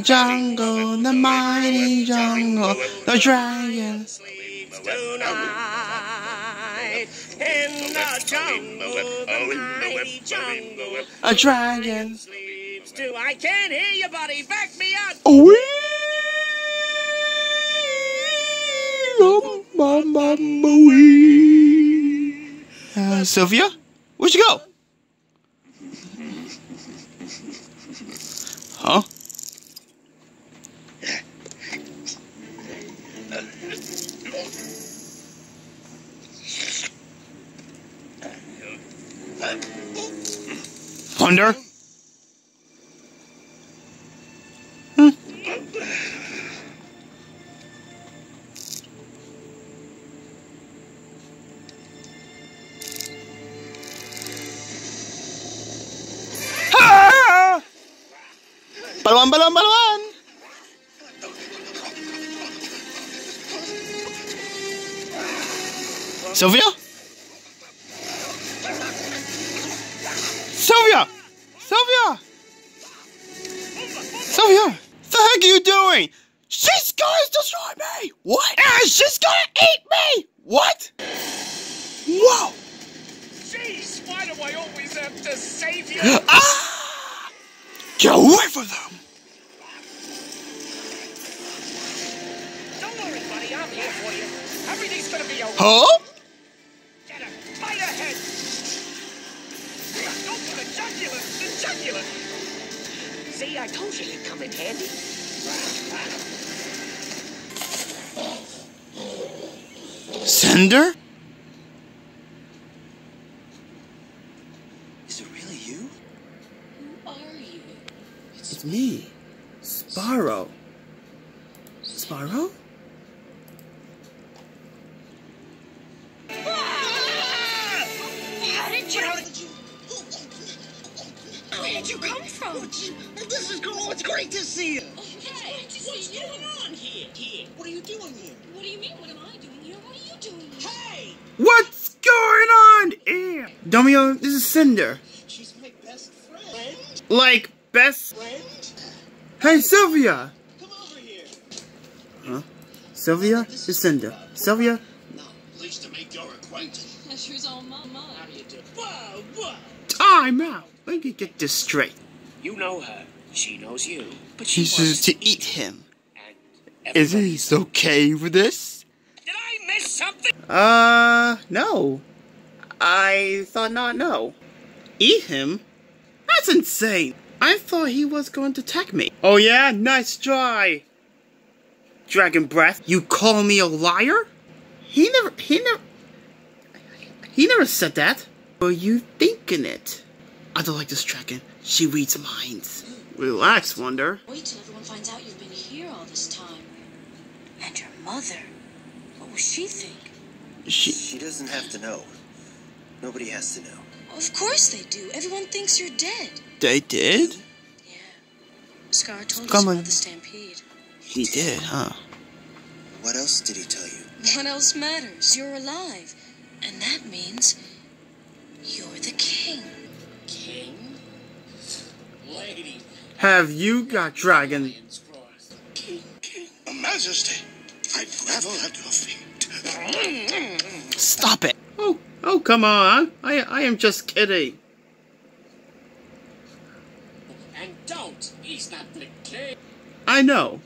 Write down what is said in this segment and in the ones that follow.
Jungle, the mighty jungle, the dragon. sleeps tonight in the jungle, the mighty jungle. A dragon. Sleeps too. I can't hear you, buddy. Back me up. Wee! Bum, bum, wee. Uh, Sylvia? Where'd you go? Huh? Wonder? Ah! Balawan, balawan, balawan! Sylvia? Sylvia! Sylvia! Sylvia! The heck are you doing? She's gonna destroy me! What? And she's gonna eat me! What? Whoa! Jeez, why do I always have to save you? Ah! Get away from them! Don't worry, buddy. I'm here for you. Everything's gonna be okay. Huh? For the jugular. The jugular. See, I told you he'd come in handy. Cynder? Is it really you? Who are you? It's me. Spyro. Spyro? You come from? This is cool. It's great to see you. Oh, hey, what's going on here? Here. What are you doing here? What do you mean? What am I doing here? What are you doing here? Hey! What's going on here? Domio, this is Cynder. She's my best friend. Like, best. Friend? Hey, Sylvia! Come over here. Huh? Sylvia, this is Cynder. Sylvia, No, pleased to make your acquaintance. Pleasure's all mine. How do you do? Whoa, whoa. Time out. Let me get this straight. You know her. She knows you. But She she wants to eat him. Is he okay with this? Did I miss something? Uh, no. I thought not, no. Eat him? That's insane. I thought he was going to attack me. Oh yeah? Nice try. Dragon Breath, you call me a liar? He never, he never, he never said that. Were you thinking it? I don't like this tracking. She reads minds. Relax, Wonder. Wait till everyone finds out you've been here all this time. And your mother. What will she think? She, She doesn't have to know. Nobody has to know. Of course they do. Everyone thinks you're dead. they did? Yeah. Scar told Come us on. about the stampede. He did, huh? What else did he tell you? What else matters? You're alive. And that means you're the king. King? Lady. Have you got dragon? Lions crossed. Majesty, I gravel at your feet. Stop it! Oh, oh, come on! I, I am just kidding. And don't. He's not the king. I know.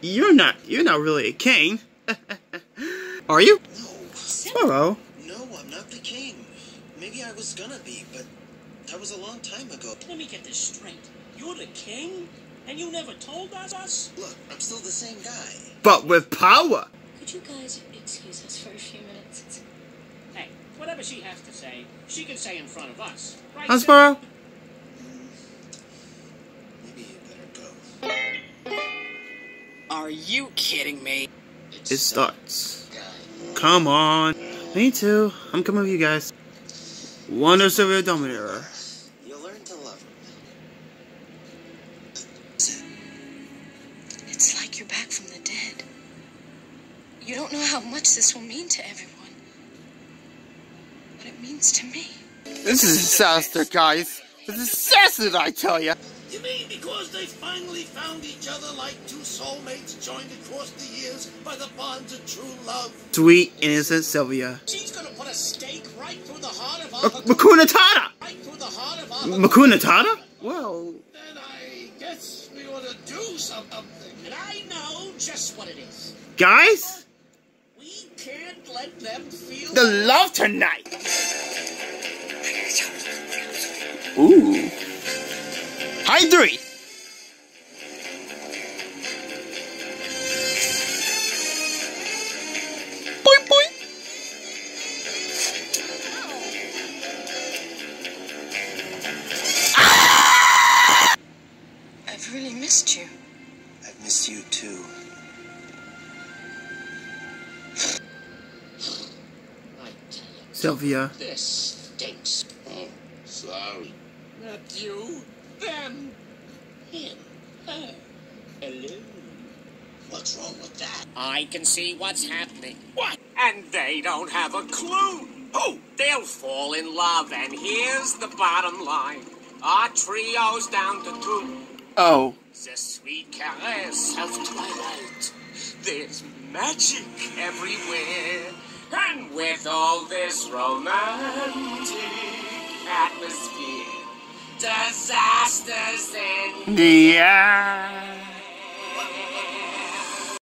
You're not. You're not really a king. Are you? No, Spyro. no, I'm not the king. Maybe I was gonna be, but that was a long time ago. Let me get this straight. You're the king? And you never told us? us? Look, I'm still the same guy. But with power. Could you guys excuse us for a few minutes? Hey, whatever she has to say, she can say in front of us. Right? Huh, Spyro? Mm. Maybe you better go. Are you kidding me? It starts. Come on. Me too. I'm coming with you guys. Wonder Silver Dominator. You'll learn to love him. It's like you're back from the dead. You don't know how much this will mean to everyone. What it means to me. This is a disaster, guys. This is a disaster, I tell you. You mean because they finally found each other like two soulmates joined across the years by the bonds of true love? Sweet, innocent Sylvia. She's gonna put a stake right through the heart of Uh, our... Hakuna Matata! Right through the heart of our... Hakuna Matata? Well, Then I guess we ought to do something. And I know just what it is. guys, We can't let them feel the love tonight. Ooh. Hi, three. I've really missed you. I've missed you too. I tell you, Sylvia. this stinks. Oh, sorry. Not you, them, him, her. Hello. What's wrong with that? I can see what's happening. What? And they don't have a clue. Oh, they'll fall in love, and here's the bottom line. Our trio's down to two. Oh. The sweet caress of twilight. There's magic everywhere. And with all this romantic atmosphere, disasters in Yeah.